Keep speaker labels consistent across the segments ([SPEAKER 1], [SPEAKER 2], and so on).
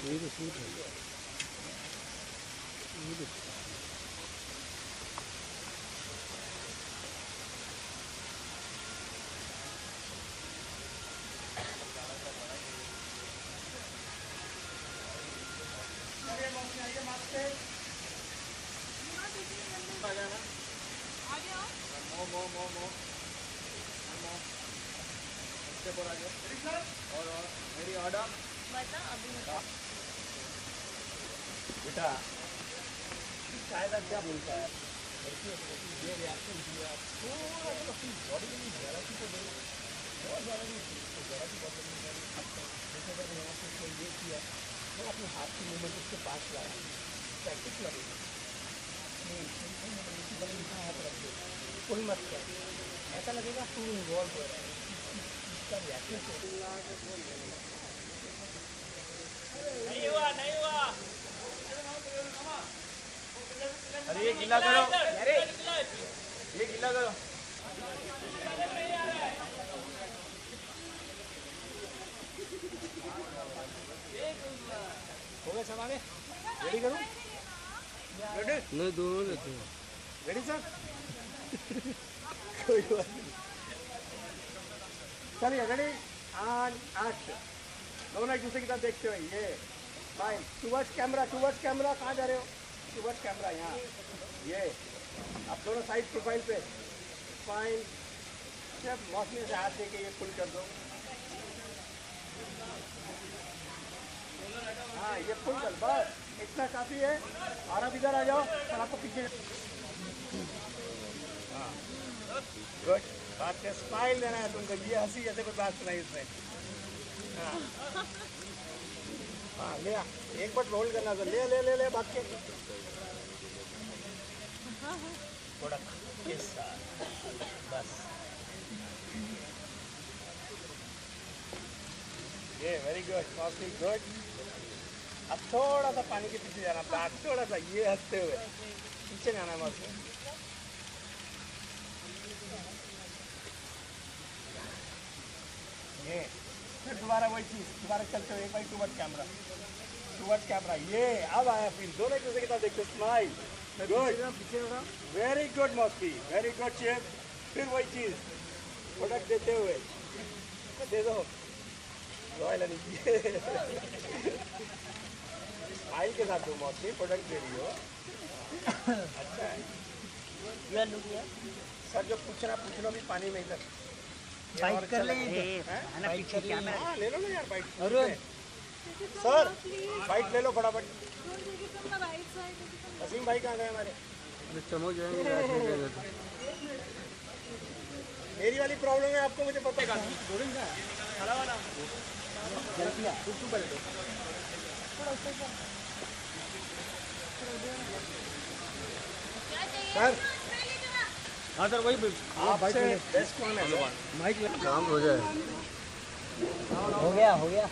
[SPEAKER 1] तो सूट है तो
[SPEAKER 2] आगे आओ।
[SPEAKER 1] बेटा, शायद क्या बोलता है? ये रिएक्शन दिया थोड़ा ये किया तो अपने हाथ की मूवमेंट उसके पास लाया प्रैक्टिस लगेगी हाथ रख दो कोई मत कर ऐसा लगेगा तू इन्वॉल्व हो रहा है। इसका रिएक्शन
[SPEAKER 3] अरे ये गिला करो। अरे ये गिला करो।
[SPEAKER 1] हो गया सामान रेडी करूँ। रेडी?
[SPEAKER 4] नहीं दोनों लेते हैं।
[SPEAKER 1] Ready sir? कोई बात नहीं। चलिए रेडी एंड एक्शन दोनों एक दूसरे की तरफ़ देखते हुए ये fine towards camera towards camera कहाँ जा रहे हो? टूवर्ड्स कैमरा यहाँ। ये। आप दोनों साइड प्रोफ़ाइल पे। फाइन सिर्फ़ मौसमी से हाथ दे के ये पुल कर दो। हाँ ये पुल कर, बस। इतना काफ़ी है। और अब इधर आ जाओ। और आपको पीछे गुड बात है स्माइल देना है तुमको। ये हँसी जैसे कोई बात सुनाई उसमें हाँ ले आ। एक बार रोल करना तो ले ले ले ले बात के। थोड़ा बस। ये वेरी गुड कॉफ़ी गुड अब थोड़ा सा पानी के पीछे जाना बैक थोड़ा सा, ये हँसते हुए। पीछे जाना है मौसम ये। फिर दोबारा वही चीज़ दोबारा चलते हुए एक बार टूवर्ड कैमरा टूवर्ड कैमरा ये अब आया फिर दोनों एक दूसरे के साथ देखो smile good very good Mausami very good chef फिर वही चीज़ प्रोडक्ट देते हुए। दे दो। रॉयल स्माइल के। साथ दो मौसमी प्रोडक्ट दे रही हो। अच्छा है। सर जो पूछना पूछ लो भी पानी में इधर। बाइट कर ले ना पीछे कैमरा हाँ ले लो ना यार बाइट अरे सर बाइट ले लो फटाफट। वसीम भाई कहाँ गए हमारे?
[SPEAKER 4] अरे चमक जाएँगे क्या
[SPEAKER 1] मेरी वाली प्रॉब्लम है आपको मुझे पता है सर
[SPEAKER 4] हाँ सर वही
[SPEAKER 1] आपसे बेस्ट कौन है?
[SPEAKER 4] माइक काम हो जाए।
[SPEAKER 3] हो गया हो गया।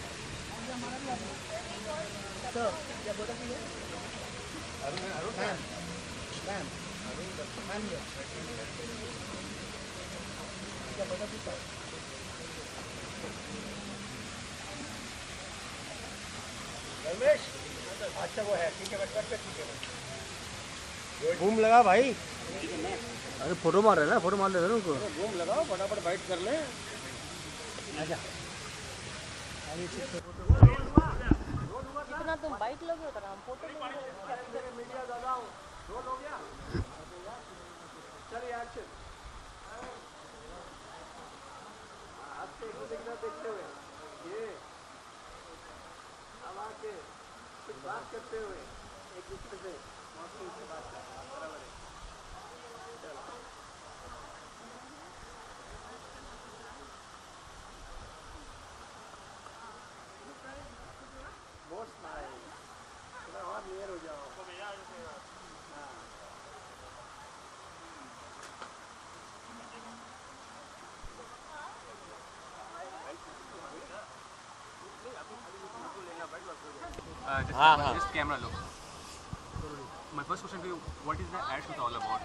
[SPEAKER 1] रमेश? अच्छा वो है। ठीक है ठीक है।
[SPEAKER 4] घूम लगा भाई। अरे फ़ोटो मार रहे ना फ़ोटो मार ले रहे उनको।
[SPEAKER 1] घूम लगाओ फटाफट बाइट कर ले।
[SPEAKER 2] कितना तुम बाइक लोगे उतना हम फ़ोटो लेंगे
[SPEAKER 1] मीडिया ज़्यादा हो। रोल हो गया। चलिए एक्शन हाथ से एक दूसरे की देखते हुए। ये अब आके कुछ बात करते हुए एक दूसरे से मौसम से बात करना बराबर है। हो हाँ
[SPEAKER 5] Uh, just camera look. My first question to you: What is the ad shoot all about?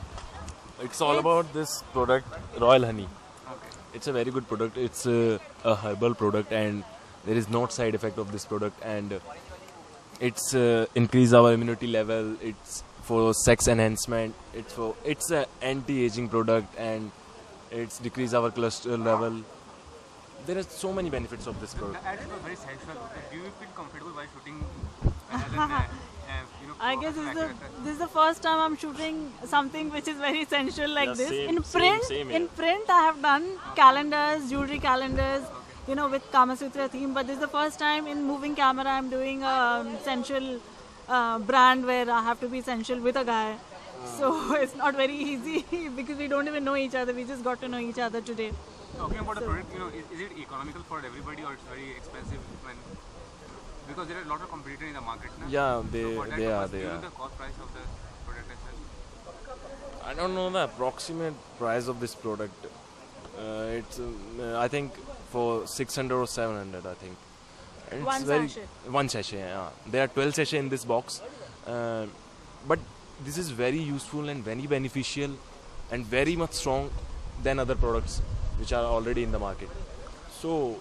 [SPEAKER 6] It's all about this product, Royal Honey.
[SPEAKER 5] Okay.
[SPEAKER 6] It's a very good product. It's a, a herbal product, and there is no side effect of this product. And it's uh, increase our immunity level. It's for sex enhancement. It's for it's a anti-aging product, and it's decrease our cholesterol level. There are so many benefits of this product.
[SPEAKER 5] The ad was very sensual. Do you feel comfortable while shooting? Rather than, uh, uh, you know,
[SPEAKER 2] I guess this is, the, this is the first time I'm shooting something which is very sensual like
[SPEAKER 6] Yeah,
[SPEAKER 2] this.
[SPEAKER 6] same-
[SPEAKER 2] in
[SPEAKER 6] same-
[SPEAKER 2] print,
[SPEAKER 6] same
[SPEAKER 2] in print, I have done calendars, jewelry calendars, you know, with Kama Sutra theme. But this is the first time in moving camera I'm doing a um, sensual uh, brand where I have to be sensual with a guy. So it's not very easy because we don't even know each other. We just got to know each other today.
[SPEAKER 5] Talking about the product, you know, is, is it economical for everybody or it's very expensive when? Because there are a lot of competitors in the market. Na?
[SPEAKER 6] Yeah, they
[SPEAKER 5] so for that
[SPEAKER 6] they are
[SPEAKER 5] purpose,
[SPEAKER 6] they
[SPEAKER 5] do you
[SPEAKER 6] are.
[SPEAKER 5] the cost price of the product as well?
[SPEAKER 6] I don't know the approximate price of this product. Uh, it's um, uh, I think for 600 or 700 I think. And it's
[SPEAKER 2] One
[SPEAKER 6] very,
[SPEAKER 2] sachet.
[SPEAKER 6] One sachet. Yeah. There are 12 sachet in this box, uh, but this is very useful and very beneficial, and very much strong than other products which are already in the market. So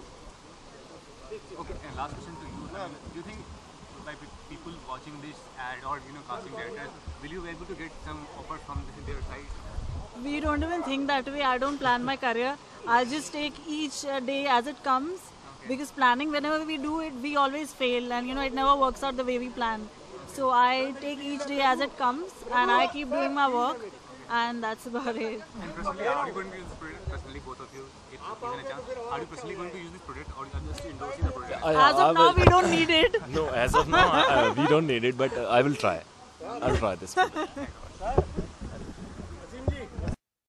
[SPEAKER 5] Okay, and last question to you. I do you think like people watching this ad or you know casting directors, will you be able to get some offers from th- their side?
[SPEAKER 2] We don't even think that way. I don't plan my career. I just take each uh, day as it comes. Because planning, whenever we do it, we always fail, and you know it never works out the way we plan. So I take each day as it comes, and I keep doing my work, and that's about it.
[SPEAKER 5] And personally, are you going to use this product? Personally, both of you, if given a chance, are you personally going to use this product or are you just endorsing the product?
[SPEAKER 2] As of now, we don't need it.
[SPEAKER 6] no, as of now uh, we don't need it, but uh, I will try. I'll try this. product.